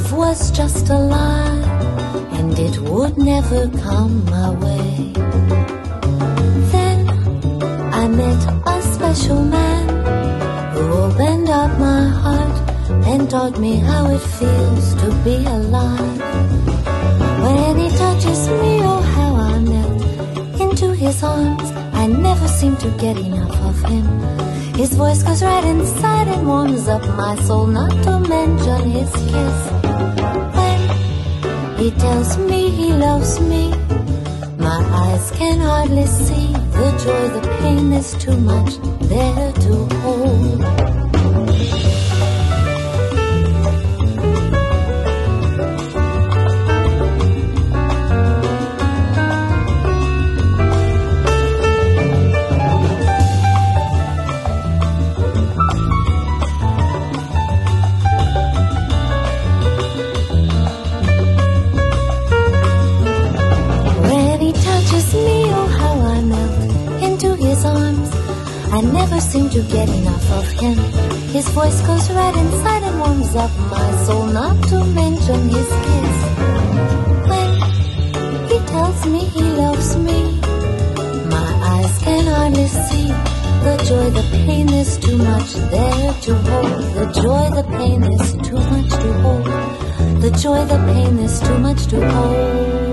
love was just a lie, and it would never come my way. Then I met a special man who opened up my heart and taught me how it feels to be alive. When he touches me, oh how I melt into his arms. I never seem to get enough of him. His voice goes right inside and warms up my soul, not to mention his kiss. When he tells me he loves me, my eyes can hardly see the joy, the pain is too much there I never seem to get enough of him. His voice goes right inside and warms up my soul, not to mention his kiss. When he tells me he loves me, my eyes can hardly see the joy, the pain is too much there to hold. The joy, the pain is too much to hold. The joy, the pain is too much to hold.